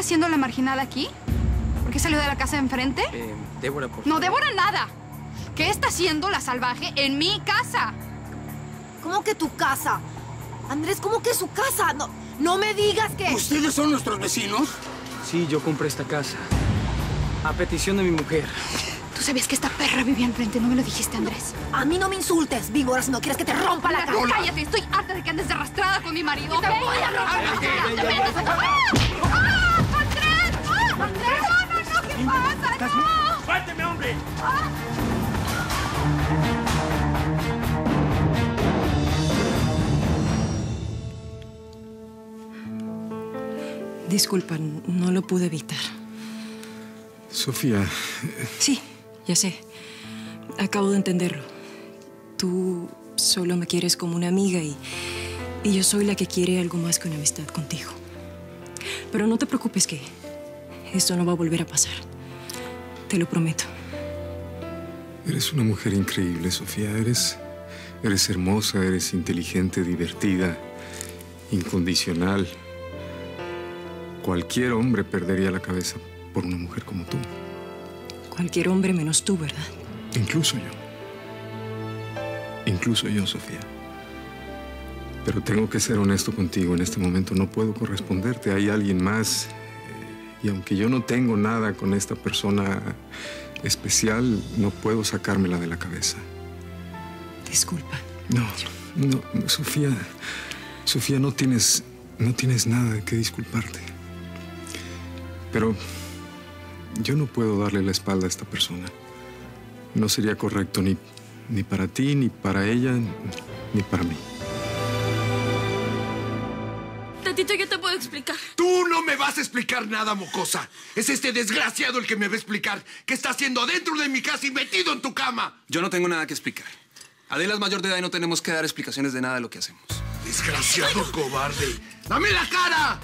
está haciendo la marginal aquí? ¿Por qué salió de la casa de enfrente? Eh, Débora, por No, favor. Débora, nada. ¿Qué está haciendo la salvaje en mi casa? ¿Cómo que tu casa? Andrés, ¿cómo que su casa? No, no me digas que... ¿Ustedes son nuestros vecinos? Sí, yo compré esta casa. A petición de mi mujer. Tú sabías que esta perra vivía enfrente, ¿no me lo dijiste, Andrés? A mí no me insultes, víbora, si no quieres que te rompa la cara. Cállate, estoy harta de que andes arrastrada con mi marido. ¿ok? voy a romper ¡No! ¡Suélteme, hombre! Disculpa, no lo pude evitar. Sofía, Sí, ya sé. Acabo de entenderlo. Tú solo me quieres como una amiga y, y yo soy la que quiere algo más que una amistad contigo. Pero no te preocupes que esto no va a volver a pasar. Te lo prometo. eres una mujer increíble, Sofía. Eres, eres hermosa, eres inteligente, divertida, incondicional. Cualquier hombre perdería la cabeza por una mujer como tú. Cualquier hombre menos tú, ¿verdad? Incluso yo. Incluso yo, Sofía. Pero tengo que ser honesto contigo. En este momento no puedo corresponderte. Hay alguien más. Y aunque yo no tengo nada con esta persona especial, no puedo sacármela de la cabeza. Disculpa. No, no, Sofía. Sofía, no tienes. No tienes nada de qué disculparte. Pero yo no puedo darle la espalda a esta persona. No sería correcto ni, ni para ti, ni para ella, ni para mí. Explicar. Tú no me vas a explicar nada, mocosa. Es este desgraciado el que me va a explicar qué está haciendo dentro de mi casa y metido en tu cama. Yo no tengo nada que explicar. Adela es mayor de edad y no tenemos que dar explicaciones de nada de lo que hacemos. Desgraciado cobarde. ¡Dame la cara!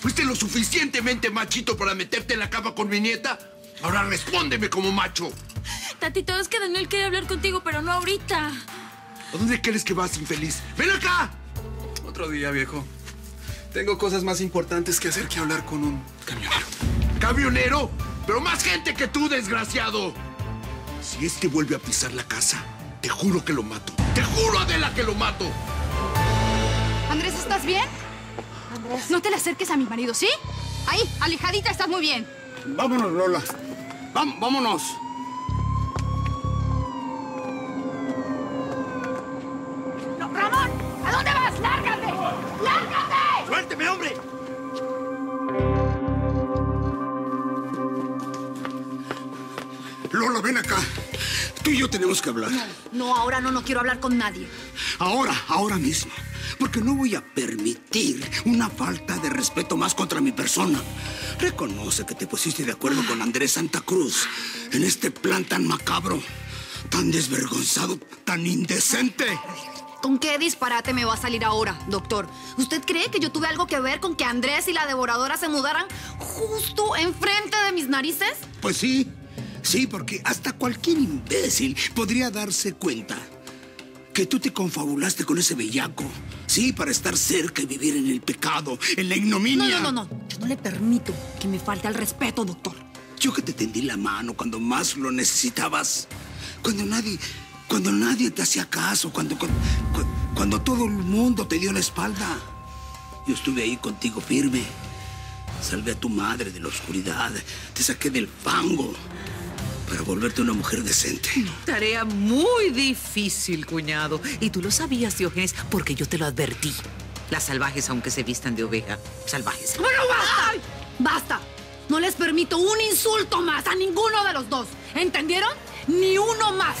¿Fuiste lo suficientemente machito para meterte en la cama con mi nieta? Ahora respóndeme como macho. Tatito, es que Daniel quiere hablar contigo, pero no ahorita. ¿A dónde crees que vas, infeliz? ¡Ven acá! Otro día, viejo. Tengo cosas más importantes que hacer que hablar con un camionero. ¡Camionero! ¡Pero más gente que tú, desgraciado! Si este vuelve a pisar la casa, te juro que lo mato. ¡Te juro, Adela, que lo mato! Andrés, ¿estás bien? Andrés. No te le acerques a mi marido, ¿sí? Ahí, alejadita, estás muy bien. Vámonos, Lola. Vam- vámonos. Tú y yo tenemos que hablar. No, ahora no, no quiero hablar con nadie. Ahora, ahora mismo. Porque no voy a permitir una falta de respeto más contra mi persona. Reconoce que te pusiste de acuerdo con Andrés Santa Cruz en este plan tan macabro, tan desvergonzado, tan indecente. ¿Con qué disparate me va a salir ahora, doctor? ¿Usted cree que yo tuve algo que ver con que Andrés y la devoradora se mudaran justo enfrente de mis narices? Pues sí, sí, porque hasta cualquier imbécil podría darse cuenta que tú te confabulaste con ese bellaco. Sí, para estar cerca y vivir en el pecado, en la No, ignominia. no, no, no. Yo no le permito que me falte al respeto, doctor. Yo que te tendí la mano cuando más lo necesitabas. Cuando nadie, cuando nadie te hacía caso, cuando, cuando, cuando todo el mundo te dio la espalda. Yo estuve ahí contigo firme. Salvé a tu madre de la oscuridad. Te saqué del fango para volverte una mujer decente. Tarea muy difícil, cuñado. Y tú lo sabías, Diogenes, porque yo te lo advertí. Las salvajes, aunque se vistan de oveja, salvajes. ¡Bueno, basta! ¡Basta! No les permito un insulto más a ninguno de los dos. ¿Entendieron? Ni uno más.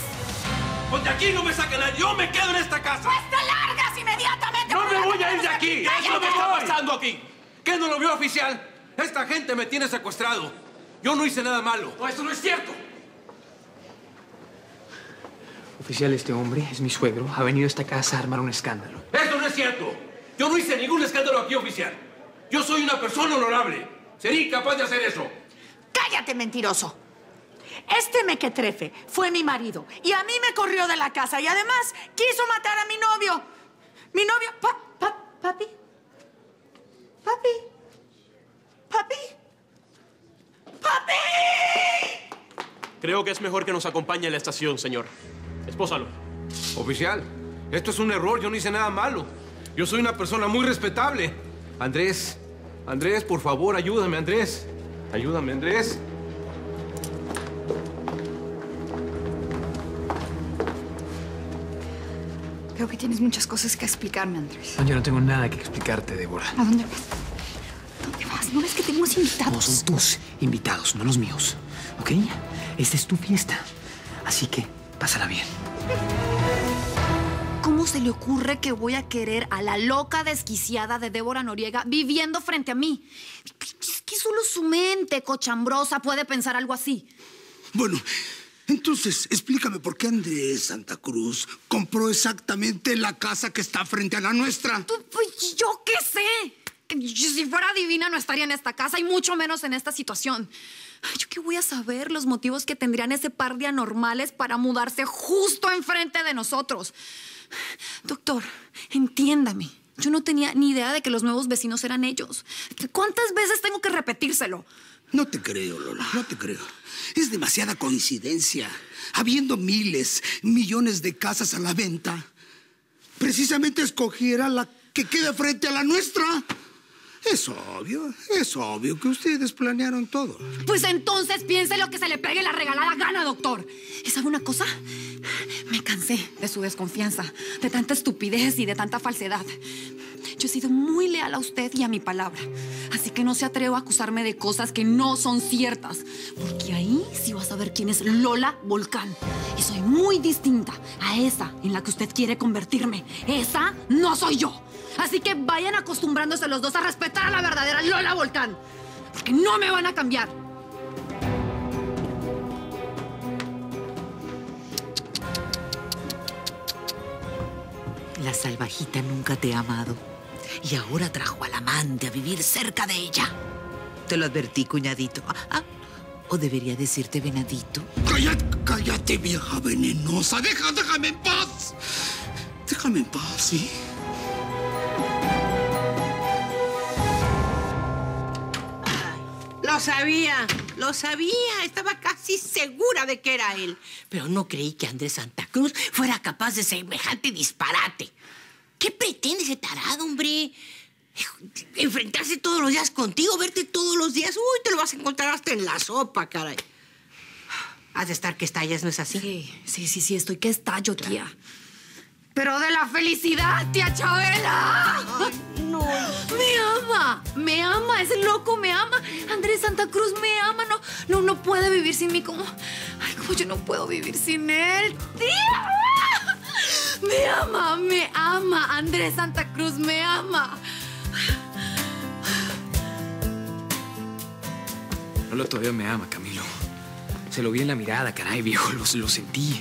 Pues de aquí no me sacan nadie. Yo me quedo en esta casa. Pues te largas inmediatamente. ¡No me voy a ir de aquí! ¿Qué es lo que está pasando aquí? ¿Qué no lo vio oficial? Esta gente me tiene secuestrado. Yo no hice nada malo. No, eso no es cierto. Oficial, este hombre es mi suegro. Ha venido a esta casa a armar un escándalo. Eso no es cierto. Yo no hice ningún escándalo aquí, oficial. Yo soy una persona honorable. Sería incapaz de hacer eso. Cállate, mentiroso. Este mequetrefe fue mi marido y a mí me corrió de la casa y además quiso matar a mi novio. Mi novio... Pa, pa- papi. Papi. Papi. Creo que es mejor que nos acompañe a la estación, señor. Espósalo. Oficial, esto es un error. Yo no hice nada malo. Yo soy una persona muy respetable. Andrés, Andrés, por favor, ayúdame, Andrés. Ayúdame, Andrés. Creo que tienes muchas cosas que explicarme, Andrés. No, yo no tengo nada que explicarte, Débora. ¿A dónde vas? ¿Dónde vas? ¿No ves que tenemos invitados? No, son tus invitados, no los míos. ¿Ok? Esta es tu fiesta. Así que pásala bien. ¿Cómo se le ocurre que voy a querer a la loca desquiciada de Débora Noriega viviendo frente a mí? Es que solo su mente cochambrosa puede pensar algo así. Bueno, entonces explícame por qué Andrés Santa Cruz compró exactamente la casa que está frente a la nuestra. Pues yo qué sé. Si fuera divina no estaría en esta casa y mucho menos en esta situación. ¿Yo qué voy a saber los motivos que tendrían ese par de anormales para mudarse justo enfrente de nosotros? Doctor, entiéndame. Yo no tenía ni idea de que los nuevos vecinos eran ellos. ¿Cuántas veces tengo que repetírselo? No te creo, Lola, no te creo. Es demasiada coincidencia. Habiendo miles, millones de casas a la venta, precisamente escogiera la que queda frente a la nuestra. Es obvio, es obvio que ustedes planearon todo. Pues entonces piense lo que se le pegue la regalada gana, doctor. ¿Y sabe una cosa? Me cansé de su desconfianza, de tanta estupidez y de tanta falsedad. Yo he sido muy leal a usted y a mi palabra. Así que no se atreva a acusarme de cosas que no son ciertas. Porque ahí sí vas a ver quién es Lola Volcán. Y soy muy distinta a esa en la que usted quiere convertirme. Esa no soy yo. Así que vayan acostumbrándose los dos a respetar a la verdadera Lola Volcán. Porque no me van a cambiar. La salvajita nunca te ha amado. Y ahora trajo al amante a vivir cerca de ella. Te lo advertí, cuñadito. Ah, ah, ¿O debería decirte venadito? Cállate, cállate, vieja venenosa. Deja, déjame en paz. Déjame en paz, ¿sí? Lo sabía, lo sabía. Estaba casi segura de que era él. Pero no creí que Andrés Santa Cruz fuera capaz de semejante disparate. ¿Qué pretende ese tarado, hombre? Enfrentarse todos los días contigo, verte todos los días. Uy, te lo vas a encontrar hasta en la sopa, caray. Has de estar que estallas, ¿no es así? Sí, sí, sí, sí, estoy que estallo, tía. Pero de la felicidad, tía Chabela. no. Me ama, me ama, ese loco me ama. Andrés Santa Cruz me ama, no, no, no puede vivir sin mí como. Ay, como yo no puedo vivir sin él, tía. Me ama, me ama. Andrés Santa Cruz me ama. Lola todavía me ama, Camilo. Se lo vi en la mirada, caray, viejo, lo, lo sentí.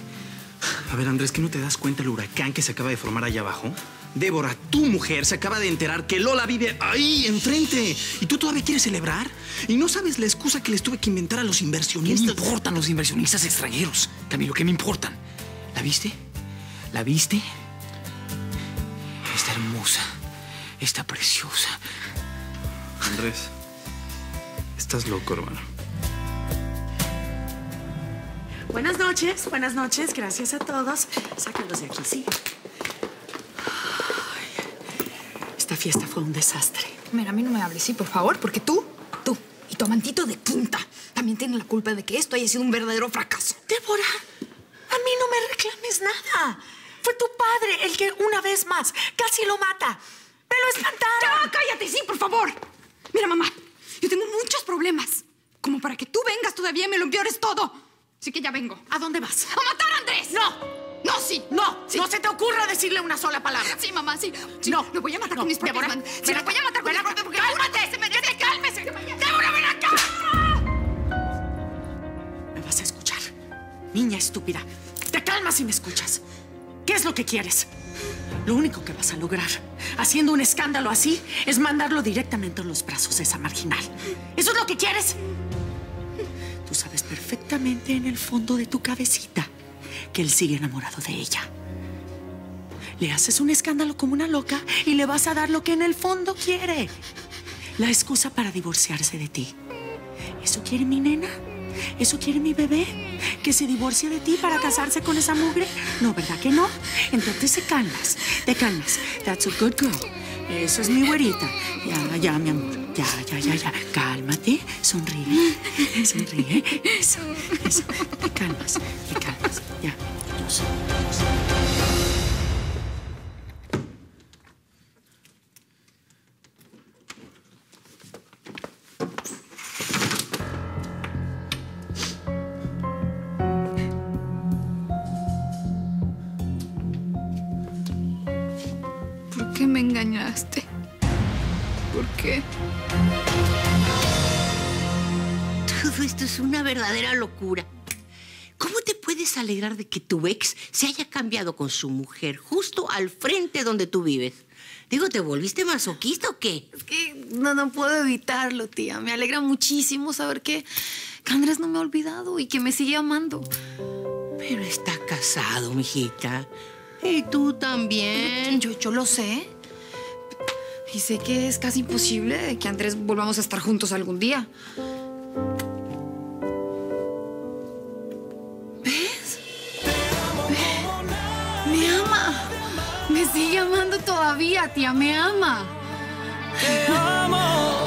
A ver, Andrés, ¿qué no te das cuenta el huracán que se acaba de formar allá abajo? Débora, tu mujer se acaba de enterar que Lola vive ahí, enfrente. ¿Y tú todavía quieres celebrar? ¿Y no sabes la excusa que les tuve que inventar a los ¿Qué me inversionistas? importan los inversionistas extranjeros? Camilo, ¿qué me importan? ¿La viste? ¿La viste? Está hermosa. Está preciosa. Andrés, estás loco, hermano. Buenas noches, buenas noches, gracias a todos. Sácalos de aquí, sí. Ay, Esta fiesta fue un desastre. Mira, a mí no me hables, sí, por favor, porque tú, tú y tu amantito de quinta también tienen la culpa de que esto haya sido un verdadero fracaso. Débora, a mí no me reclames nada. Fue tu padre el que una vez más casi lo mata. ¡Me lo espantaron! ¡Ya, cállate, sí, por favor! Mira, mamá, yo tengo muchos problemas. Como para que tú vengas todavía y me lo empeores todo. Así que ya vengo. ¿A dónde vas? ¡A matar a Andrés! ¡No! No, sí. No, Sí. no se te ocurra decirle una sola palabra. Sí, mamá, sí. Sí, No. Lo voy a matar No, con mis propias manos. Sí, lo voy a matar con mis propias porque cálmate. se me que cálmese. ¡Débora, ven acá! Me vas a escuchar. Niña estúpida. Te calmas y me escuchas. ¿Qué es lo que quieres? Lo único que vas a lograr haciendo un escándalo así es mandarlo directamente a los brazos de esa marginal. ¿Eso es lo que quieres? Tú sabes perfectamente en el fondo de tu cabecita que él sigue enamorado de ella. Le haces un escándalo como una loca y le vas a dar lo que en el fondo quiere. La excusa para divorciarse de ti. ¿Eso quiere mi nena? ¿Eso quiere mi bebé? ¿Que se divorcie de ti para casarse con esa mugre? No, ¿verdad que no? Entonces te calmas, te calmas. That's a good girl. Eso es mi güerita. Ya, ya, mi amor. Ya, ya, ya, ya. Cálmate. Sonríe. Sonríe. Eso, eso. Te calmas, te calmas. Ya. Dios, Dios. ¿Por ¿Por qué? Todo esto es una verdadera locura. ¿Cómo te puedes alegrar de que tu ex se haya cambiado con su mujer justo al frente donde tú vives? Digo, ¿te volviste masoquista o qué? Es que no, no puedo evitarlo, tía. Me alegra muchísimo saber que, que Andrés no me ha olvidado y que me sigue amando. Pero está casado, mijita. Y tú también. Yo, yo lo sé. Y sé que es casi imposible que Andrés volvamos a estar juntos algún día. ¿Ves? Ve, Me ama. Me sigue amando todavía, tía. Me ama. Te amo.